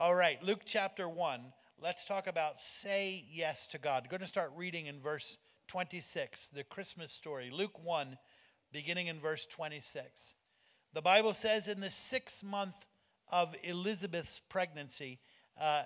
All right, Luke chapter 1. Let's talk about say yes to God. I'm going to start reading in verse 26, the Christmas story. Luke 1, beginning in verse 26. The Bible says, in the sixth month of Elizabeth's pregnancy, uh,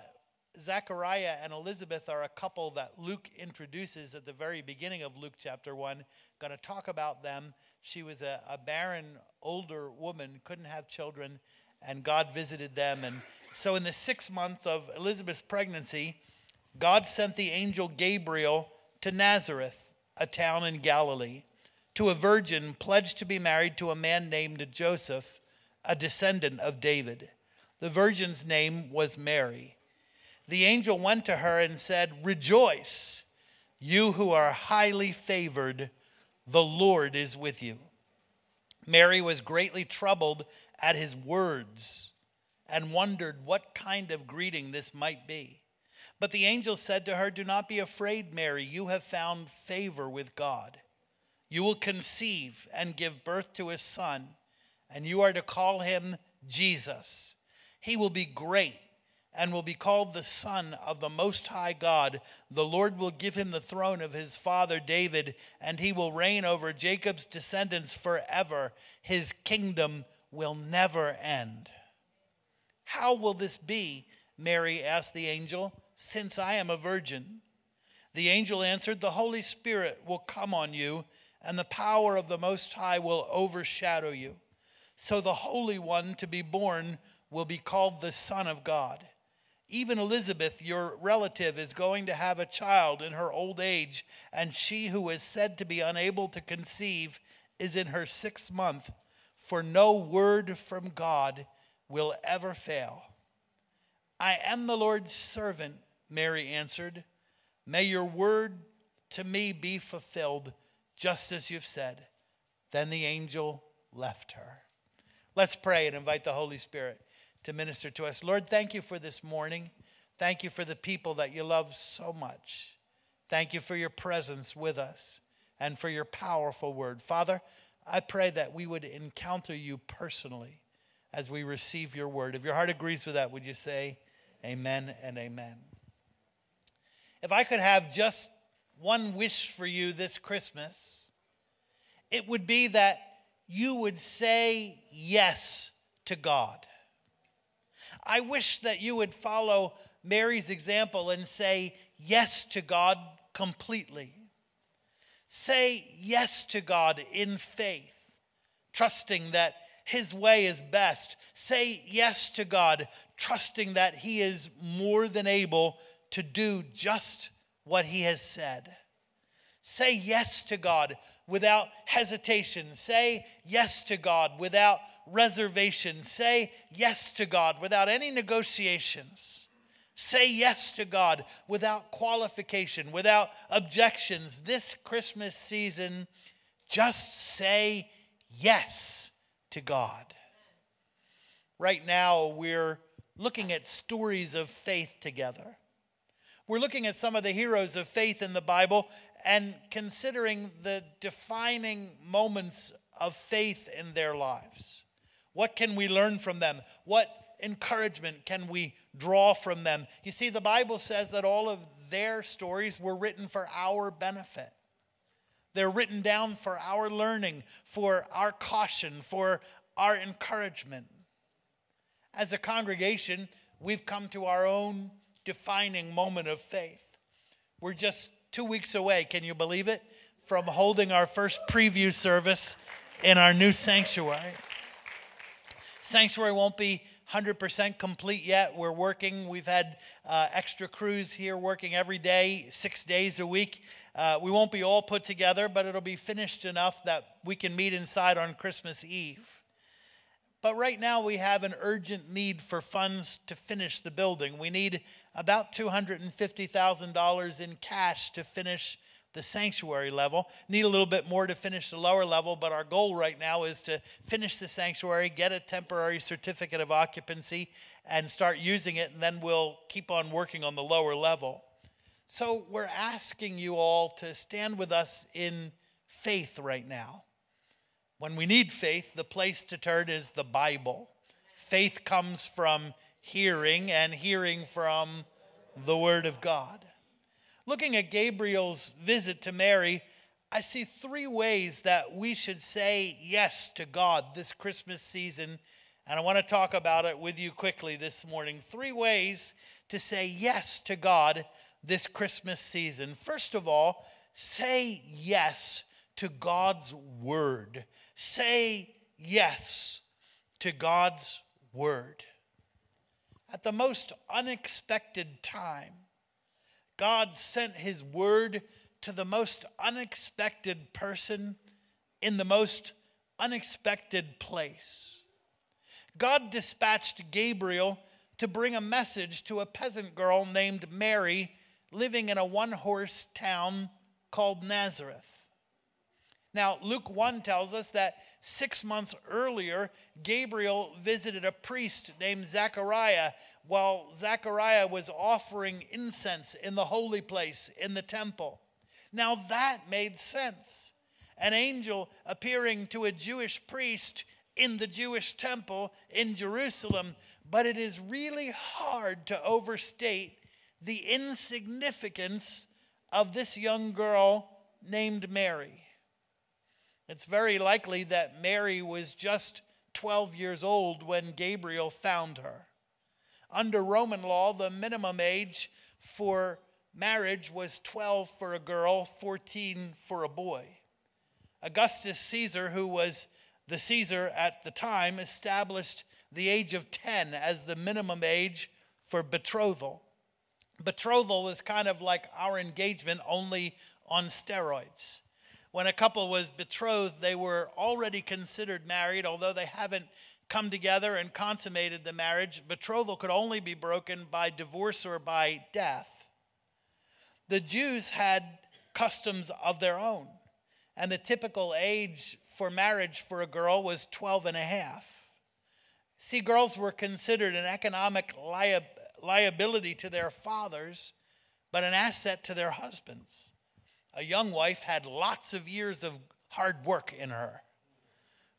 Zachariah and Elizabeth are a couple that Luke introduces at the very beginning of Luke chapter 1. Going to talk about them. She was a, a barren, older woman, couldn't have children, and God visited them. And so, in the sixth month of Elizabeth's pregnancy, God sent the angel Gabriel to Nazareth, a town in Galilee, to a virgin pledged to be married to a man named Joseph, a descendant of David. The virgin's name was Mary. The angel went to her and said, Rejoice, you who are highly favored, the Lord is with you. Mary was greatly troubled at his words and wondered what kind of greeting this might be. But the angel said to her, Do not be afraid, Mary. You have found favor with God. You will conceive and give birth to a son, and you are to call him Jesus. He will be great and will be called the Son of the Most High God. The Lord will give him the throne of his father David, and he will reign over Jacob's descendants forever. His kingdom will never end. How will this be? Mary asked the angel since I am a virgin. The angel answered, The Holy Spirit will come on you, and the power of the Most High will overshadow you. So the Holy One to be born will be called the Son of God. Even Elizabeth, your relative, is going to have a child in her old age, and she who is said to be unable to conceive is in her sixth month, for no word from God will ever fail. I am the Lord's servant. Mary answered, May your word to me be fulfilled, just as you've said. Then the angel left her. Let's pray and invite the Holy Spirit to minister to us. Lord, thank you for this morning. Thank you for the people that you love so much. Thank you for your presence with us and for your powerful word. Father, I pray that we would encounter you personally as we receive your word. If your heart agrees with that, would you say amen and amen? If I could have just one wish for you this Christmas, it would be that you would say yes to God. I wish that you would follow Mary's example and say yes to God completely. Say yes to God in faith, trusting that His way is best. Say yes to God, trusting that He is more than able to do just what he has said. Say yes to God without hesitation. Say yes to God without reservation. Say yes to God without any negotiations. Say yes to God without qualification, without objections. This Christmas season, just say yes to God. Right now, we're looking at stories of faith together. We're looking at some of the heroes of faith in the Bible and considering the defining moments of faith in their lives. What can we learn from them? What encouragement can we draw from them? You see, the Bible says that all of their stories were written for our benefit. They're written down for our learning, for our caution, for our encouragement. As a congregation, we've come to our own defining moment of faith. We're just two weeks away, can you believe it, from holding our first preview service in our new sanctuary. Sanctuary won't be 100% complete yet. We're working. We've had uh, extra crews here working every day, six days a week. Uh, we won't be all put together, but it'll be finished enough that we can meet inside on Christmas Eve. But right now, we have an urgent need for funds to finish the building. We need about $250,000 in cash to finish the sanctuary level. Need a little bit more to finish the lower level, but our goal right now is to finish the sanctuary, get a temporary certificate of occupancy, and start using it, and then we'll keep on working on the lower level. So we're asking you all to stand with us in faith right now. When we need faith, the place to turn is the Bible. Faith comes from hearing, and hearing from the Word of God. Looking at Gabriel's visit to Mary, I see three ways that we should say yes to God this Christmas season, and I want to talk about it with you quickly this morning. Three ways to say yes to God this Christmas season. First of all, say yes to God's word. Say yes to God's word. At the most unexpected time, God sent his word to the most unexpected person in the most unexpected place. God dispatched Gabriel to bring a message to a peasant girl named Mary living in a one horse town called Nazareth. Now, Luke 1 tells us that six months earlier, Gabriel visited a priest named Zechariah while Zechariah was offering incense in the holy place in the temple. Now, that made sense. An angel appearing to a Jewish priest in the Jewish temple in Jerusalem, but it is really hard to overstate the insignificance of this young girl named Mary. It's very likely that Mary was just 12 years old when Gabriel found her. Under Roman law, the minimum age for marriage was 12 for a girl, 14 for a boy. Augustus Caesar, who was the Caesar at the time, established the age of 10 as the minimum age for betrothal. Betrothal was kind of like our engagement, only on steroids when a couple was betrothed, they were already considered married, although they haven't come together and consummated the marriage. Betrothal could only be broken by divorce or by death. The Jews had customs of their own, and the typical age for marriage for a girl was 12 and a half. See, girls were considered an economic liability to their fathers, but an asset to their husbands a young wife had lots of years of hard work in her.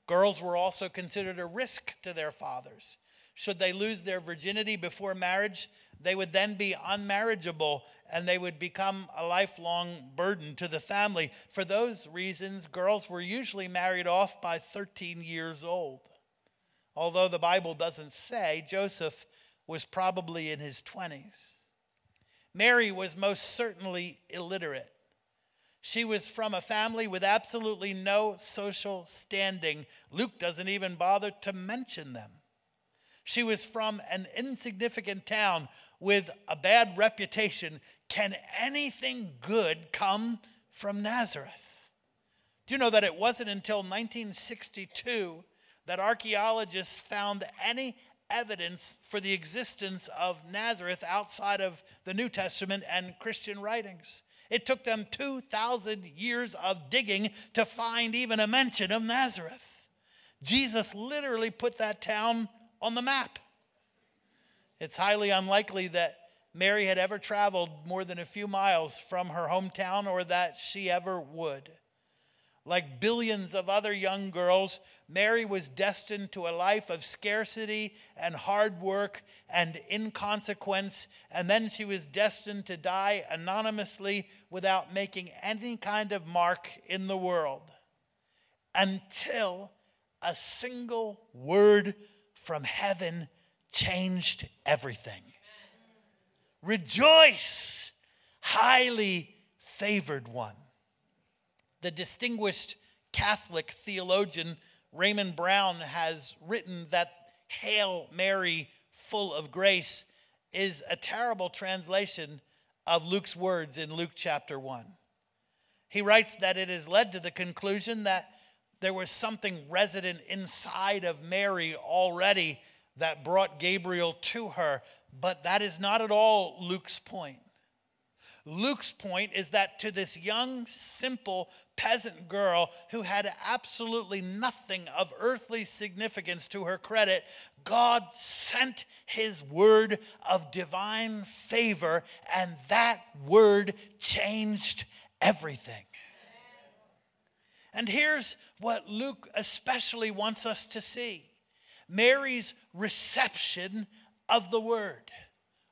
Girls were also considered a risk to their fathers. Should they lose their virginity before marriage, they would then be unmarriageable and they would become a lifelong burden to the family. For those reasons, girls were usually married off by 13 years old. Although the Bible doesn't say, Joseph was probably in his 20s. Mary was most certainly illiterate. She was from a family with absolutely no social standing. Luke doesn't even bother to mention them. She was from an insignificant town with a bad reputation. Can anything good come from Nazareth? Do you know that it wasn't until 1962 that archaeologists found any evidence for the existence of Nazareth outside of the New Testament and Christian writings? It took them 2,000 years of digging to find even a mention of Nazareth. Jesus literally put that town on the map. It's highly unlikely that Mary had ever traveled more than a few miles from her hometown or that she ever would. Like billions of other young girls, Mary was destined to a life of scarcity and hard work and inconsequence, and then she was destined to die anonymously without making any kind of mark in the world until a single word from heaven changed everything. Rejoice, highly favored one the distinguished Catholic theologian Raymond Brown has written that Hail Mary, full of grace, is a terrible translation of Luke's words in Luke chapter 1. He writes that it has led to the conclusion that there was something resident inside of Mary already that brought Gabriel to her, but that is not at all Luke's point. Luke's point is that to this young, simple peasant girl who had absolutely nothing of earthly significance to her credit, God sent his word of divine favor, and that word changed everything. And here's what Luke especially wants us to see Mary's reception of the word.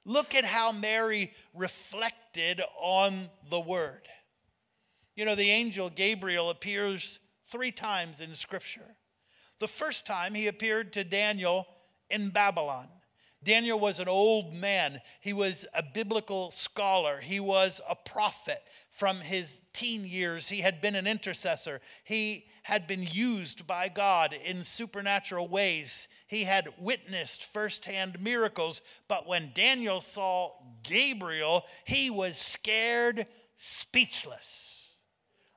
Look at how Mary reflected on the word. You know, the angel Gabriel appears three times in Scripture. The first time he appeared to Daniel in Babylon. Daniel was an old man. He was a biblical scholar. He was a prophet from his teen years. He had been an intercessor. He had been used by God in supernatural ways. He had witnessed firsthand miracles. But when Daniel saw Gabriel, he was scared, speechless.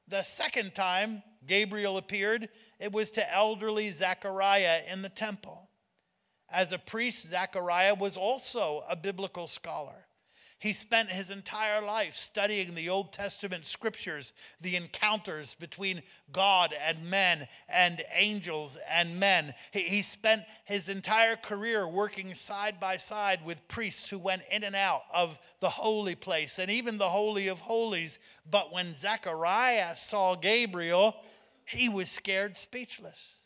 The second time Gabriel appeared, it was to elderly Zechariah in the temple. As a priest, Zechariah was also a biblical scholar. He spent his entire life studying the Old Testament scriptures, the encounters between God and men and angels and men. He, he, spent his entire career working side by side with priests who went in and out of the holy place and even the Holy of Holies. But when Zechariah saw Gabriel, he was scared speechless.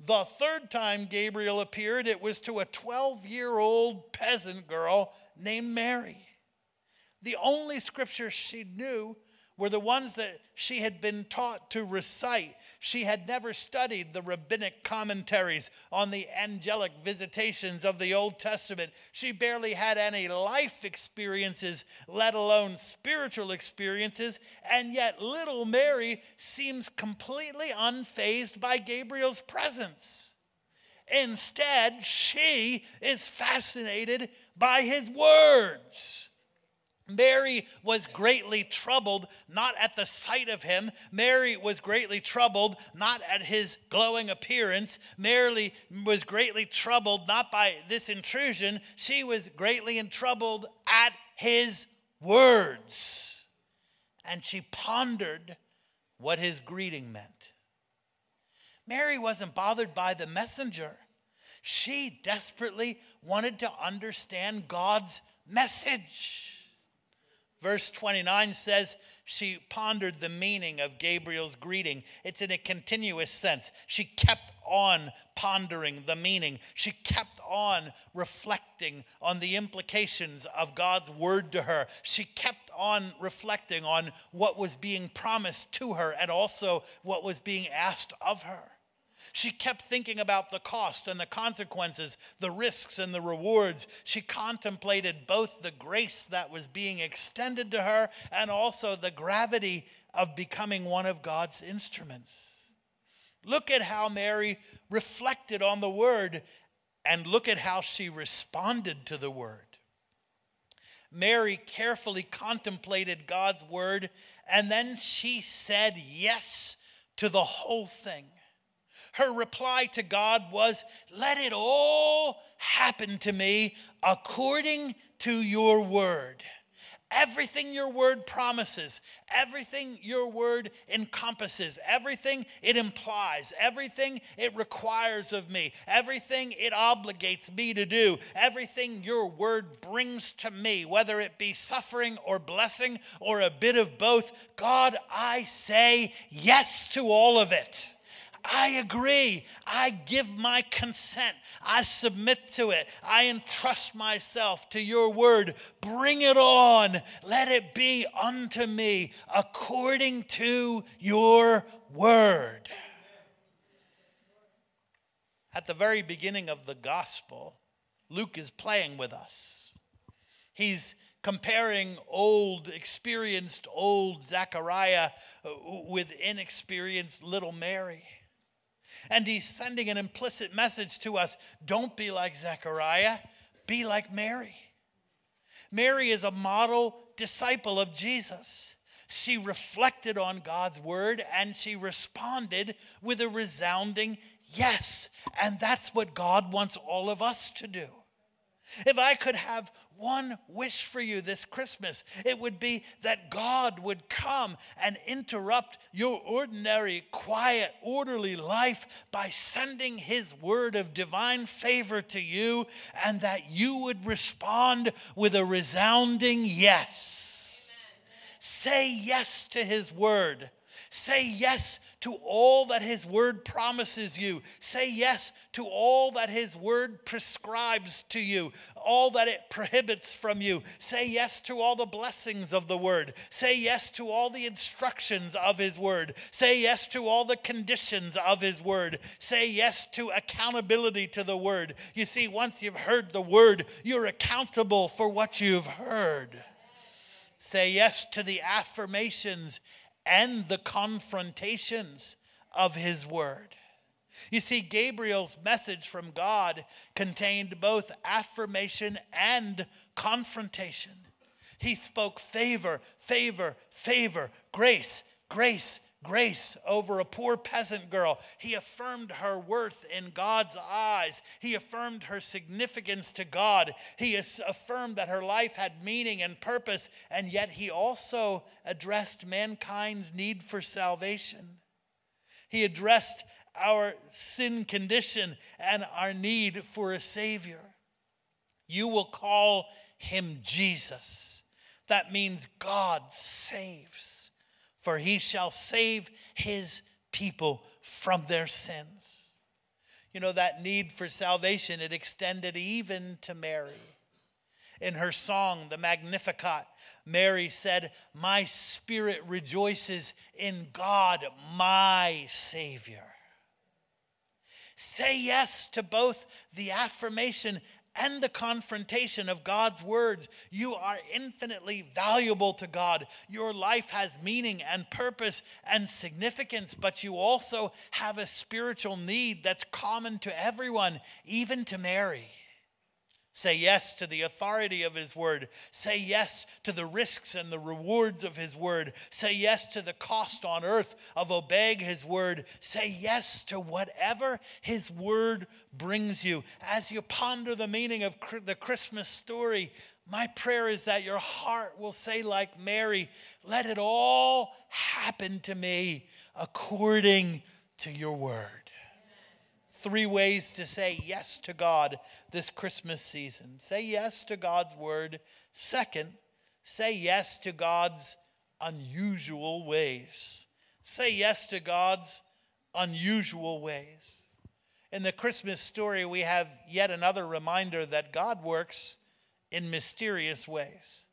The third time Gabriel appeared, it was to a 12 year old peasant girl named Mary. The only scripture she knew were the ones that she had been taught to recite. She had never studied the rabbinic commentaries on the angelic visitations of the Old Testament. She barely had any life experiences, let alone spiritual experiences. And yet, little Mary seems completely unfazed by Gabriel's presence. Instead, she is fascinated by his words. Mary was greatly troubled, not at the sight of him. Mary was greatly troubled, not at his glowing appearance. Mary was greatly troubled, not by this intrusion. She was greatly troubled at his words. And she pondered what his greeting meant. Mary wasn't bothered by the messenger, she desperately wanted to understand God's message. Verse 29 says she pondered the meaning of Gabriel's greeting. It's in a continuous sense. She kept on pondering the meaning. She kept on reflecting on the implications of God's word to her. She kept on reflecting on what was being promised to her and also what was being asked of her. She kept thinking about the cost and the consequences, the risks and the rewards. She contemplated both the grace that was being extended to her and also the gravity of becoming one of God's instruments. Look at how Mary reflected on the word and look at how she responded to the word. Mary carefully contemplated God's word and then she said yes to the whole thing her reply to God was, Let it all happen to me according to your word. Everything your word promises, everything your word encompasses, everything it implies, everything it requires of me, everything it obligates me to do, everything your word brings to me, whether it be suffering or blessing or a bit of both, God, I say yes to all of it. I agree. I give my consent. I submit to it. I entrust myself to your word. Bring it on. Let it be unto me according to your word. At the very beginning of the gospel, Luke is playing with us. He's comparing old, experienced old Zechariah uh, with inexperienced little Mary. And he's sending an implicit message to us don't be like Zechariah, be like Mary. Mary is a model disciple of Jesus. She reflected on God's word and she responded with a resounding yes. And that's what God wants all of us to do. If I could have one wish for you this Christmas. It would be that God would come and interrupt your ordinary, quiet, orderly life by sending His word of divine favor to you, and that you would respond with a resounding yes. Say yes to His word. Say yes to all that His Word promises you. Say yes to all that His Word prescribes to you, all that it prohibits from you. Say yes to all the blessings of the Word. Say yes to all the instructions of His Word. Say yes to all the conditions of His Word. Say yes to accountability to the Word. You see, once you've heard the Word, you're accountable for what you've heard. Say yes to the affirmations and the confrontations of his word. You see, Gabriel's message from God contained both affirmation and confrontation. He spoke favor, favor, favor, grace, grace, grace over a poor peasant girl. He affirmed her worth in God's eyes. He affirmed her significance to God. He affirmed that her life had meaning and purpose, and yet he also addressed mankind's need for salvation. He addressed our sin condition and our need for a Savior. You will call him Jesus. That means God saves for he shall save his people from their sins. You know, that need for salvation, it extended even to Mary. In her song, the Magnificat, Mary said, My spirit rejoices in God, my Savior. Say yes to both the affirmation and the confrontation of God's words. You are infinitely valuable to God. Your life has meaning and purpose and significance, but you also have a spiritual need that's common to everyone, even to Mary. Say yes to the authority of His Word. Say yes to the risks and the rewards of His Word. Say yes to the cost on earth of obeying His Word. Say yes to whatever His Word brings you. As you ponder the meaning of the Christmas story, my prayer is that your heart will say, like Mary, let it all happen to me according to your word three ways to say yes to God this Christmas season. Say yes to God's word. Second, say yes to God's unusual ways. Say yes to God's unusual ways. In the Christmas story, we have yet another reminder that God works in mysterious ways.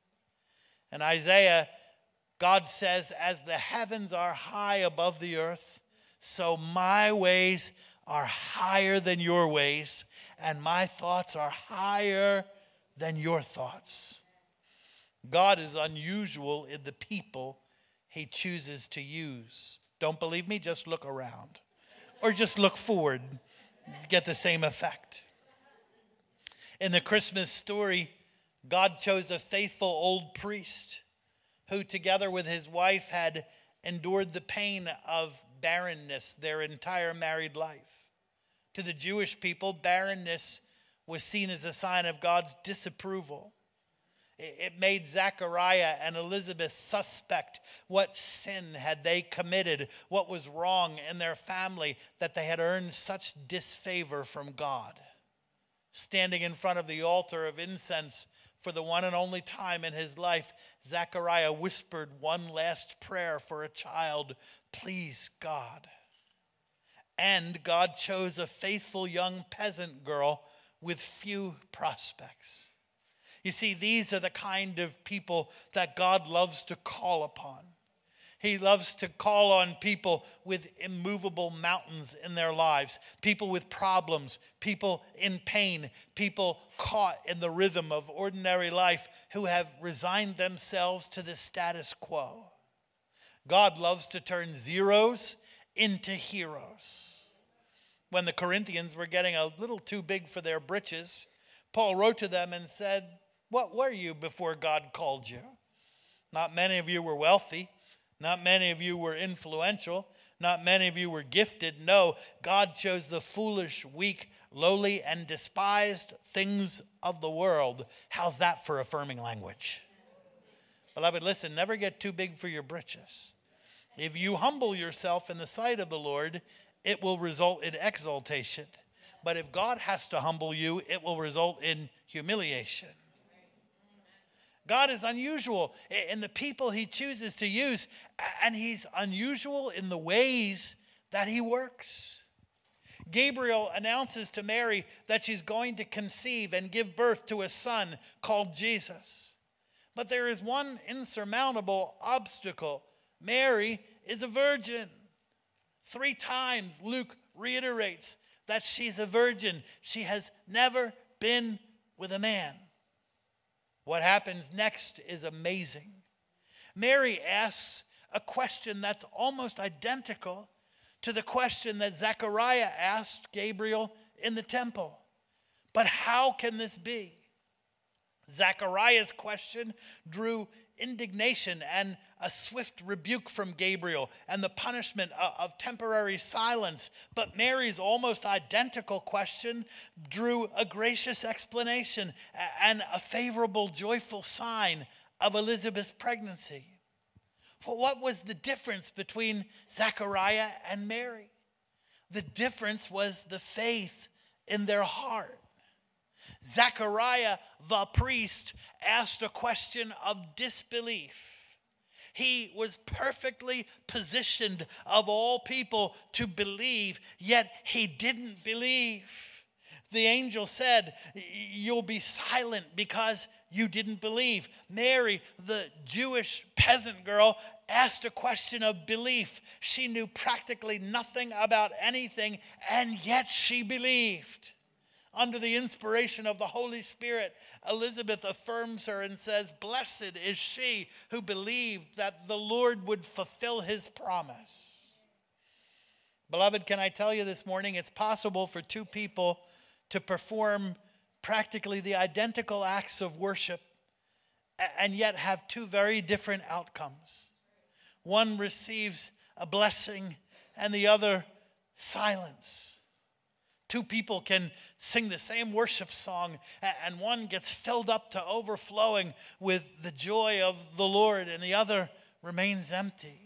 In Isaiah, God says, As the heavens are high above the earth, so my ways are higher than your ways, and my thoughts are higher than your thoughts. God is unusual in the people he chooses to use. Don't believe me? Just look around. Or just look forward, get the same effect. In the Christmas story, God chose a faithful old priest who, together with his wife, had endured the pain of barrenness their entire married life. To the Jewish people, barrenness was seen as a sign of God's disapproval. It made Zechariah and Elizabeth suspect what sin had they committed, what was wrong in their family that they had earned such disfavor from God. Standing in front of the altar of incense for the one and only time in his life, Zechariah whispered one last prayer for a child Please, God. And God chose a faithful young peasant girl with few prospects. You see, these are the kind of people that God loves to call upon. He loves to call on people with immovable mountains in their lives, people with problems, people in pain, people caught in the rhythm of ordinary life who have resigned themselves to the status quo. God loves to turn zeros into heroes. When the Corinthians were getting a little too big for their britches, Paul wrote to them and said, What were you before God called you? Not many of you were wealthy. Not many of you were influential. Not many of you were gifted. No, God chose the foolish, weak, lowly, and despised things of the world. How's that for affirming language? Beloved, listen, never get too big for your britches. If you humble yourself in the sight of the Lord, it will result in exaltation. But if God has to humble you, it will result in humiliation. God is unusual in the people he chooses to use, and he's unusual in the ways that he works. Gabriel announces to Mary that she's going to conceive and give birth to a son called Jesus. But there is one insurmountable obstacle Mary is a virgin. Three times Luke reiterates that she's a virgin. She has never been with a man. What happens next is amazing. Mary asks a question that's almost identical to the question that Zechariah asked Gabriel in the temple. But how can this be? Zechariah's question drew indignation and a swift rebuke from Gabriel and the punishment of temporary silence. But Mary's almost identical question drew a gracious explanation and a favorable, joyful sign of Elizabeth's pregnancy. Well, what was the difference between Zechariah and Mary? The difference was the faith in their heart. Zechariah, the priest, asked a question of disbelief. He was perfectly positioned of all people to believe, yet he didn't believe. The angel said, You'll be silent because you didn't believe. Mary, the Jewish peasant girl, asked a question of belief. She knew practically nothing about anything, and yet she believed. Under the inspiration of the Holy Spirit, Elizabeth affirms her and says, Blessed is she who believed that the Lord would fulfill his promise. Beloved, can I tell you this morning, it's possible for two people to perform practically the identical acts of worship and yet have two very different outcomes. One receives a blessing and the other silence. Two people can sing the same worship song, and one gets filled up to overflowing with the joy of the Lord, and the other remains empty.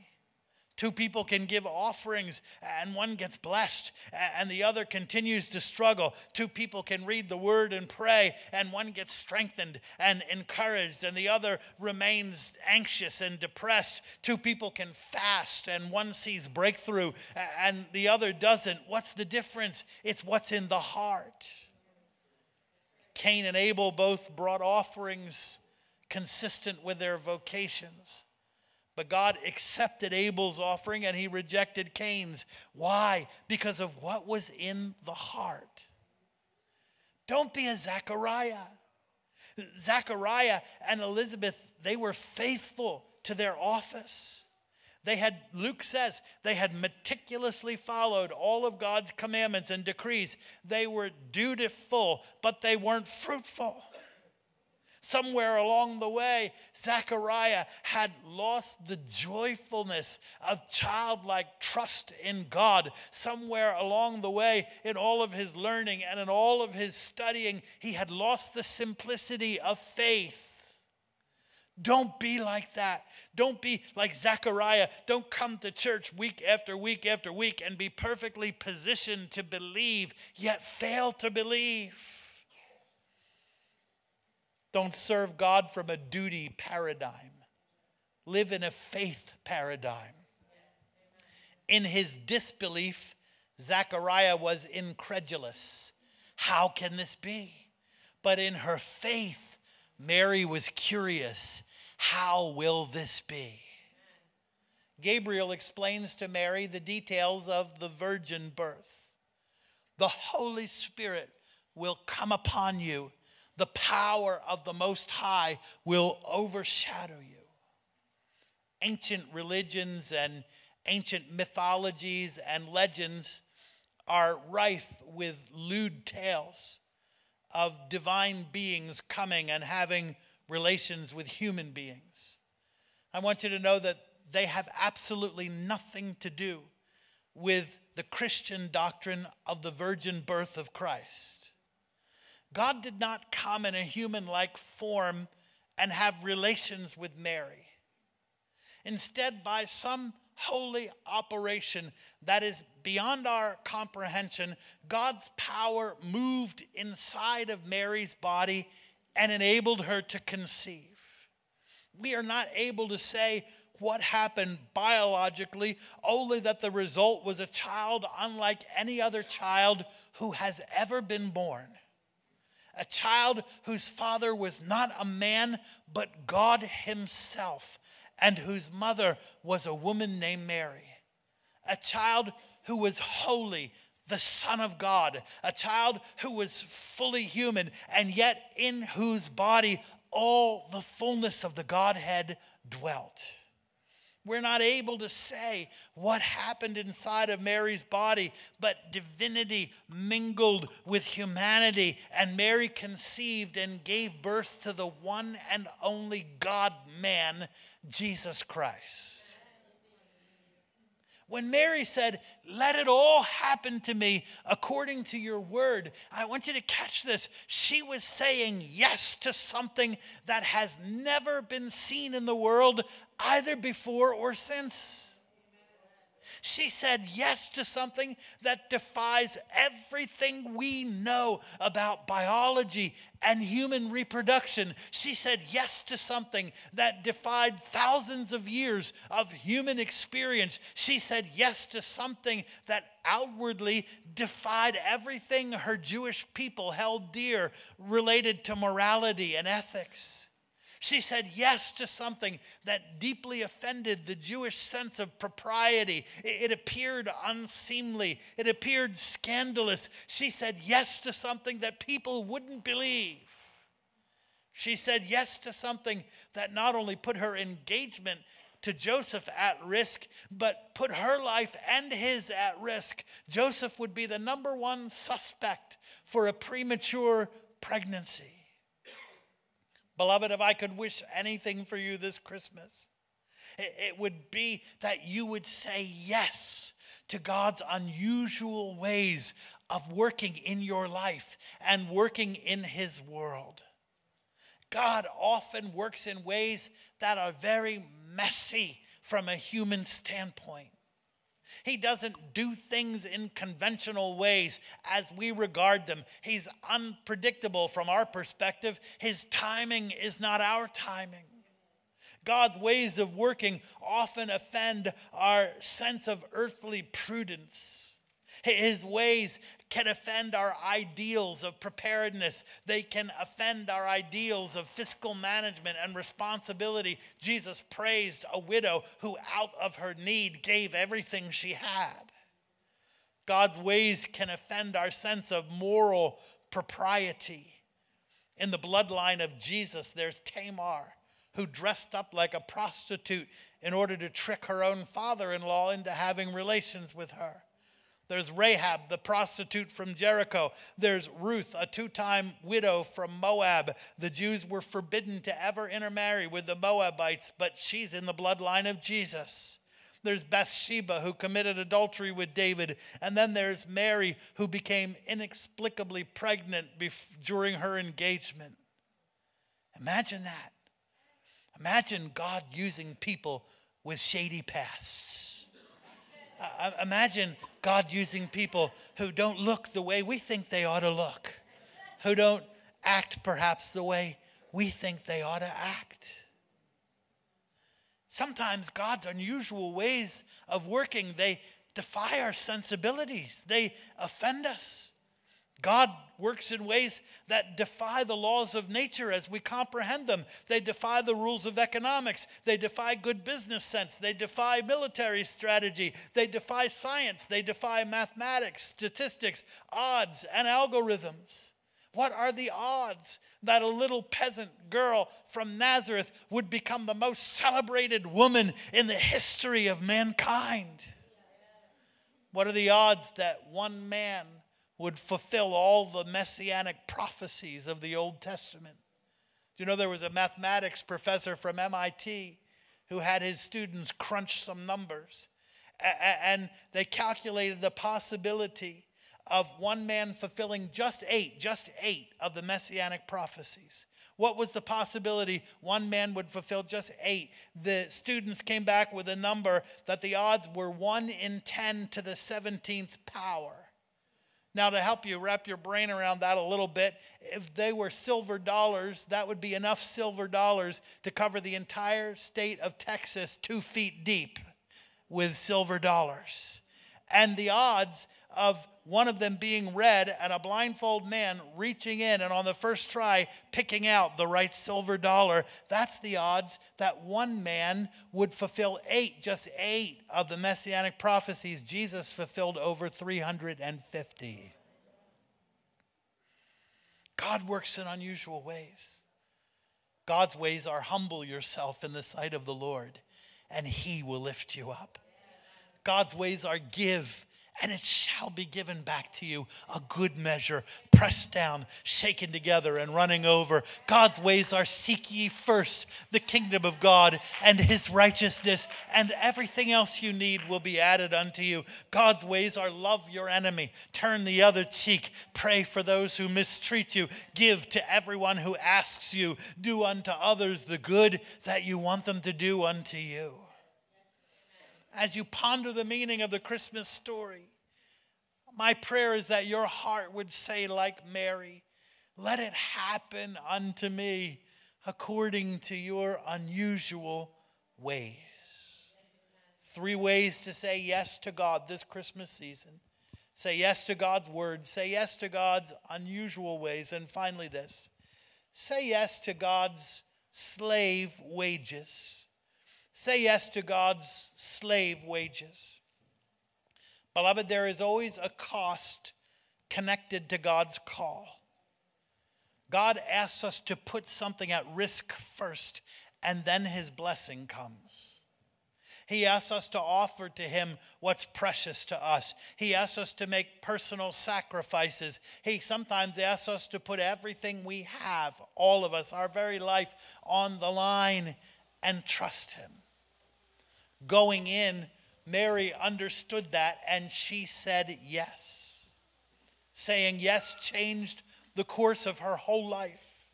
Two people can give offerings and one gets blessed and the other continues to struggle. Two people can read the word and pray and one gets strengthened and encouraged and the other remains anxious and depressed. Two people can fast and one sees breakthrough and the other doesn't. What's the difference? It's what's in the heart. Cain and Abel both brought offerings consistent with their vocations. But God accepted Abel's offering and he rejected Cain's. Why? Because of what was in the heart. Don't be a Zechariah. Zechariah and Elizabeth, they were faithful to their office. They had, Luke says, they had meticulously followed all of God's commandments and decrees. They were dutiful, but they weren't fruitful. Somewhere along the way, Zechariah had lost the joyfulness of childlike trust in God. Somewhere along the way, in all of his learning and in all of his studying, he had lost the simplicity of faith. Don't be like that. Don't be like Zechariah. Don't come to church week after week after week and be perfectly positioned to believe, yet fail to believe. Don't serve God from a duty paradigm. Live in a faith paradigm. In his disbelief, Zechariah was incredulous. How can this be? But in her faith, Mary was curious. How will this be? Gabriel explains to Mary the details of the virgin birth. The Holy Spirit will come upon you the power of the Most High will overshadow you. Ancient religions and ancient mythologies and legends are rife with lewd tales of divine beings coming and having relations with human beings. I want you to know that they have absolutely nothing to do with the Christian doctrine of the virgin birth of Christ. God did not come in a human like form and have relations with Mary. Instead, by some holy operation that is beyond our comprehension, God's power moved inside of Mary's body and enabled her to conceive. we are not able to say what happened biologically, only that the result was a child unlike any other child who has ever been born. A child whose father was not a man, but God Himself, and whose mother was a woman named Mary. A child who was holy, the Son of God, a child who was fully human, and yet in whose body all the fullness of the Godhead dwelt. We're not able to say what happened inside of Mary's body, but divinity mingled with humanity, and Mary conceived and gave birth to the one and only God man, Jesus Christ. When Mary said, Let it all happen to me according to your word, I want you to catch this. She was saying yes to something that has never been seen in the world, either before or since. She said yes to something that defies everything we know about biology and human reproduction. She said yes to something that defied thousands of years of human experience. She said yes to something that outwardly defied everything her Jewish people held dear related to morality and ethics. She said yes to something that deeply offended the Jewish sense of propriety. It appeared unseemly, it appeared scandalous. She said yes to something that people wouldn't believe. She said yes to something that not only put her engagement to Joseph at risk, but put her life and his at risk. Joseph would be the number one suspect for a premature pregnancy. Beloved, if I could wish anything for you this Christmas, it would be that you would say yes to God's unusual ways of working in your life and working in His world. God often works in ways that are very messy from a human standpoint. He doesn't do things in conventional ways as we regard them. He's unpredictable from our perspective. His timing is not our timing. God's ways of working often offend our sense of earthly prudence. His ways can offend our ideals of preparedness. They can offend our ideals of fiscal management and responsibility. Jesus praised a widow who, out of her need, gave everything she had. God's ways can offend our sense of moral propriety. In the bloodline of Jesus, there's Tamar, who dressed up like a prostitute in order to trick her own father in law into having relations with her. There's Rahab, the prostitute from Jericho. There's Ruth, a two time widow from Moab. The Jews were forbidden to ever intermarry with the Moabites, but she's in the bloodline of Jesus. There's Bathsheba, who committed adultery with David. And then there's Mary, who became inexplicably pregnant during her engagement. Imagine that. Imagine God using people with shady pasts. Imagine God using people who don't look the way we think they ought to look, who don't act perhaps the way we think they ought to act. Sometimes God's unusual ways of working, they defy our sensibilities. They offend us. God works in ways that defy the laws of nature as we comprehend them. They defy the rules of economics. They defy good business sense. They defy military strategy. They defy science. They defy mathematics, statistics, odds, and algorithms. What are the odds that a little peasant girl from Nazareth would become the most celebrated woman in the history of mankind? What are the odds that one man would fulfill all the messianic prophecies of the Old Testament. Do you know there was a mathematics professor from MIT who had his students crunch some numbers? And they calculated the possibility of one man fulfilling just eight, just eight of the messianic prophecies. What was the possibility one man would fulfill just eight? The students came back with a number that the odds were one in 10 to the 17th power. Now, to help you wrap your brain around that a little bit, if they were silver dollars, that would be enough silver dollars to cover the entire state of Texas two feet deep with silver dollars. And the odds of one of them being red and a blindfold man reaching in and on the first try picking out the right silver dollar. That's the odds that one man would fulfill eight, just eight of the messianic prophecies. Jesus fulfilled over 350. God works in unusual ways. God's ways are humble yourself in the sight of the Lord, and he will lift you up. God's ways are give and it shall be given back to you a good measure, pressed down, shaken together, and running over. God's ways are seek ye first the kingdom of God and his righteousness, and everything else you need will be added unto you. God's ways are love your enemy, turn the other cheek, pray for those who mistreat you, give to everyone who asks you, do unto others the good that you want them to do unto you as you ponder the meaning of the Christmas story, my prayer is that your heart would say, like Mary, let it happen unto me according to your unusual ways. Three ways to say yes to God this Christmas season. Say yes to God's word. Say yes to God's unusual ways. And finally, this say yes to God's slave wages. Say yes to God's slave wages. Beloved, there is always a cost connected to God's call. God asks us to put something at risk first, and then his blessing comes. He asks us to offer to him what's precious to us. He asks us to make personal sacrifices. He sometimes asks us to put everything we have, all of us, our very life, on the line and trust him going in, Mary understood that and she said yes. Saying yes changed the course of her whole life.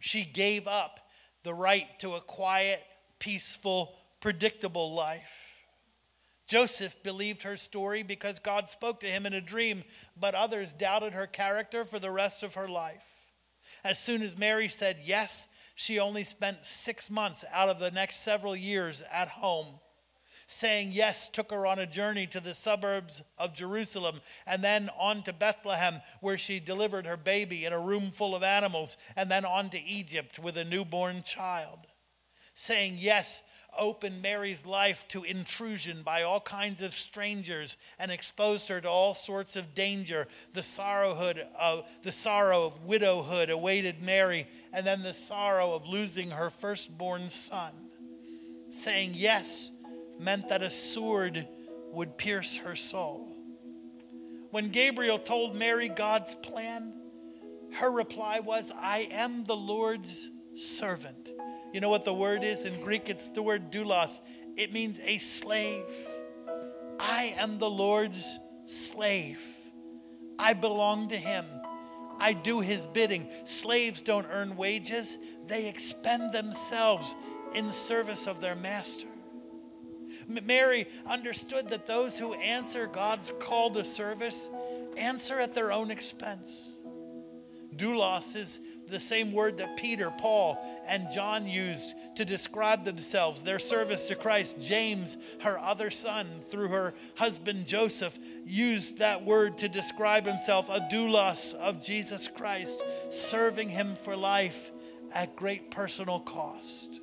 She gave up the right to a quiet, peaceful, predictable life. Joseph believed her story because God spoke to him in a dream, but others doubted her character for the rest of her life. As soon as Mary said yes, she only spent six months out of the next several years at home saying yes took her on a journey to the suburbs of Jerusalem and then on to Bethlehem, where she delivered her baby in a room full of animals, and then on to Egypt with a newborn child. Saying yes opened Mary's life to intrusion by all kinds of strangers and exposed her to all sorts of danger. The sorrowhood of the sorrow of widowhood awaited Mary, and then the sorrow of losing her firstborn son. Saying yes meant that a sword would pierce her soul. When Gabriel told Mary God's plan, her reply was, I am the Lord's servant. You know what the word is? In Greek, it's the word doulos. It means a slave. I am the Lord's slave. I belong to him. I do his bidding. Slaves don't earn wages, they expend themselves in service of their master. Mary understood that those who answer God's call to service answer at their own expense. Doulos is the same word that Peter, Paul, and John used to describe themselves, their service to Christ. James, her other son, through her husband Joseph, used that word to describe himself, a doulos of Jesus Christ, serving him for life at great personal cost.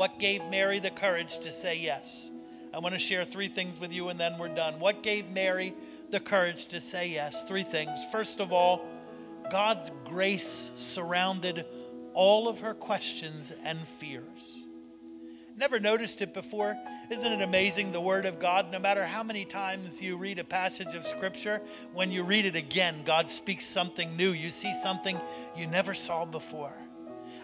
What gave Mary the courage to say yes? I want to share three things with you and then we're done. What gave Mary the courage to say yes? Three things. First of all, God's grace surrounded all of her questions and fears. Never noticed it before. Isn't it amazing the Word of God? No matter how many times you read a passage of Scripture, when you read it again, God speaks something new. You see something you never saw before.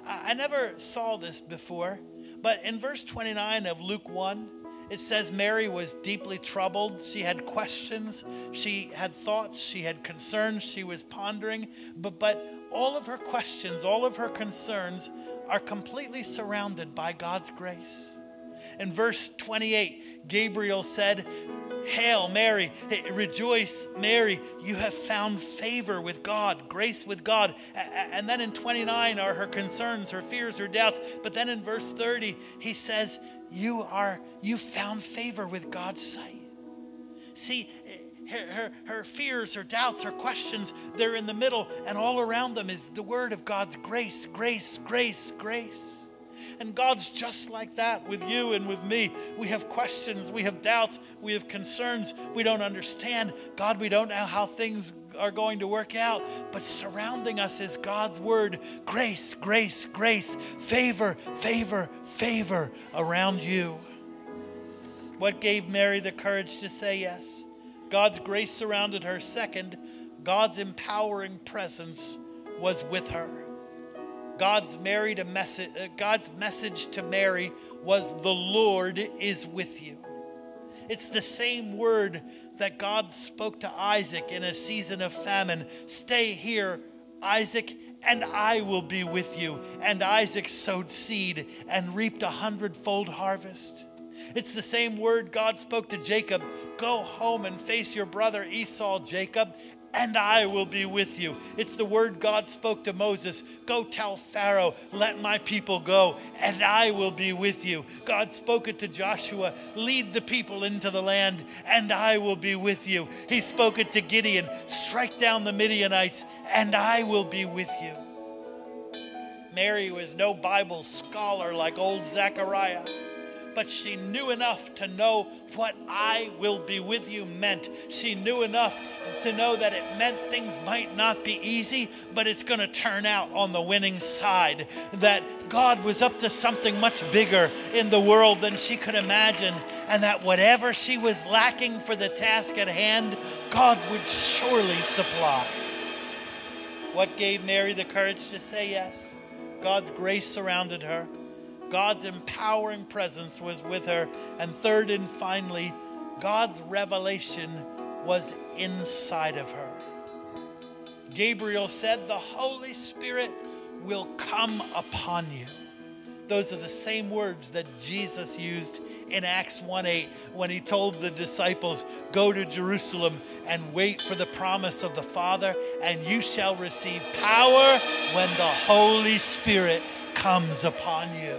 I never saw this before. But in verse 29 of Luke 1, it says Mary was deeply troubled. She had questions, she had thoughts, she had concerns, she was pondering. But, but all of her questions, all of her concerns are completely surrounded by God's grace. In verse 28, Gabriel said, Hail Mary, rejoice Mary, you have found favor with God, grace with God. And then in 29 are her concerns, her fears, her doubts. But then in verse 30, he says, You are you found favor with God's sight. See, her, her, her, fears, her doubts, her questions, they're in the middle, and all around them is the word of God's grace, grace, grace, grace. And God's just like that with you and with me. We have questions, we have doubts, we have concerns, we don't understand. God, we don't know how things are going to work out, but surrounding us is God's word grace, grace, grace, favor, favor, favor around you. What gave Mary the courage to say yes? God's grace surrounded her. Second, God's empowering presence was with her. God's, message, uh, God's message to Mary was, The Lord is with you. It's the same word that God spoke to Isaac in a season of famine Stay here, Isaac, and I will be with you. And Isaac sowed seed and reaped a hundredfold harvest. It's the same word God spoke to Jacob Go home and face your brother Esau, Jacob, and I will be with you. It's the word God spoke to Moses Go tell Pharaoh, let my people go, and I will be with you. God spoke it to Joshua Lead the people into the land, and I will be with you. He spoke it to Gideon Strike down the Midianites, and I will be with you. Mary was no Bible scholar like old Zechariah but she knew enough to know what I will be with you meant. She knew enough to know that it meant things might not be easy, but it's going to turn out on the winning side. That God was up to something much bigger in the world than she could imagine, and that whatever she was lacking for the task at hand, God would surely supply. What gave Mary the courage to say yes? God's grace surrounded her. God's empowering presence was with her. And third and finally, God's revelation was inside of her. Gabriel said, The Holy Spirit will come upon you. Those are the same words that Jesus used in Acts 1 8 when he told the disciples, Go to Jerusalem and wait for the promise of the Father, and you shall receive power when the Holy Spirit comes upon you.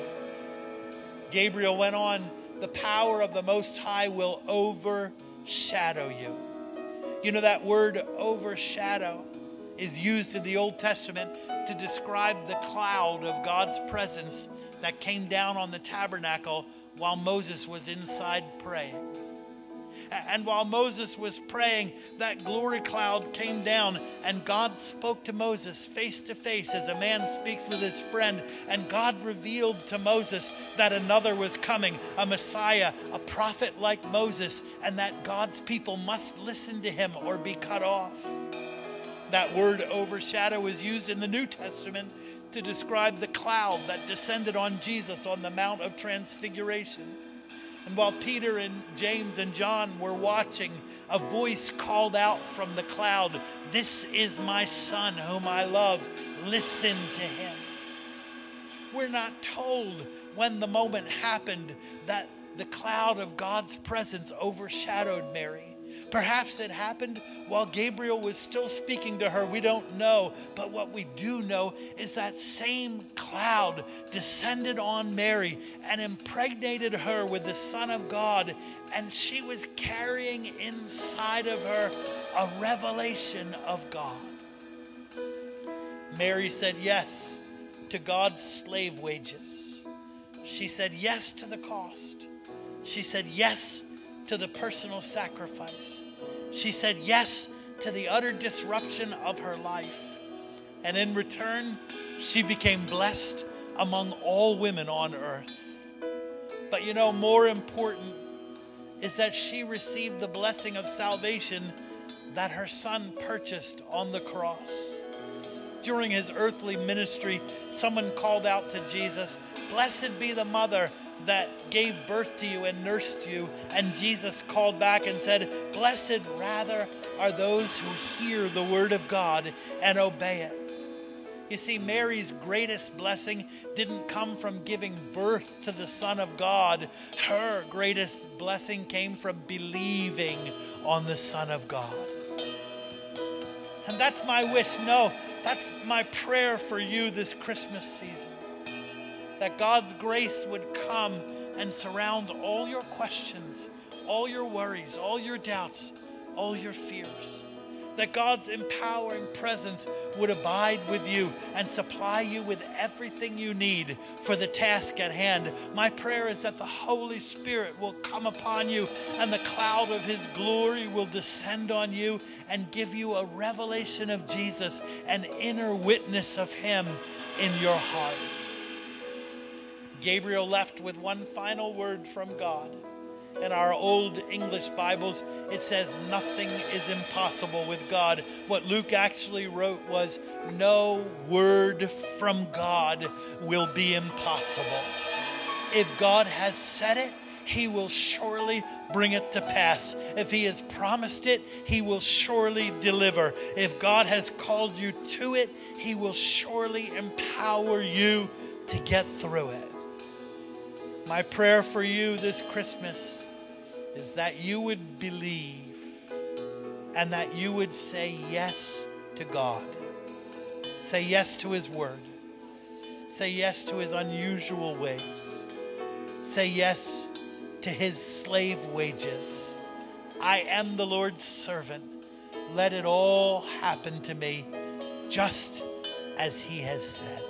Gabriel went on, the power of the Most High will overshadow you. You know, that word overshadow is used in the Old Testament to describe the cloud of God's presence that came down on the tabernacle while Moses was inside praying. And while Moses was praying, that glory cloud came down, and God spoke to Moses face to face as a man speaks with his friend. And God revealed to Moses that another was coming, a Messiah, a prophet like Moses, and that God's people must listen to him or be cut off. That word overshadow is used in the New Testament to describe the cloud that descended on Jesus on the Mount of Transfiguration. And while Peter and James and John were watching, a voice called out from the cloud, This is my son whom I love. Listen to him. We're not told when the moment happened that the cloud of God's presence overshadowed Mary. Perhaps it happened while Gabriel was still speaking to her. We don't know. But what we do know is that same cloud descended on Mary and impregnated her with the Son of God. And she was carrying inside of her a revelation of God. Mary said yes to God's slave wages. She said yes to the cost. She said yes to the personal sacrifice. She said yes to the utter disruption of her life. And in return, she became blessed among all women on earth. But you know, more important is that she received the blessing of salvation that her son purchased on the cross. During his earthly ministry, someone called out to Jesus, Blessed be the mother that gave birth to you and nursed you. And Jesus called back and said, Blessed rather are those who hear the word of God and obey it. You see, Mary's greatest blessing didn't come from giving birth to the Son of God. Her greatest blessing came from believing on the Son of God. And that's my wish. No, that's my prayer for you this Christmas season. That God's grace would come and surround all your questions, all your worries, all your doubts, all your fears that God's empowering presence would abide with you and supply you with everything you need for the task at hand. My prayer is that the Holy Spirit will come upon you and the cloud of His glory will descend on you and give you a revelation of Jesus, an inner witness of Him in your heart. Gabriel left with one final word from God in our old English Bibles, it says nothing is impossible with God. What Luke actually wrote was, No word from God will be impossible. If God has said it, he will surely bring it to pass. If He has promised it, He will surely deliver. If God has called you to it, He will surely empower you to get through it. My prayer for you this Christmas is that you would believe and that you would say yes to God. Say yes to His Word. Say yes to His unusual ways. Say yes to His slave wages. I am the Lord's servant. Let it all happen to me just as He has said.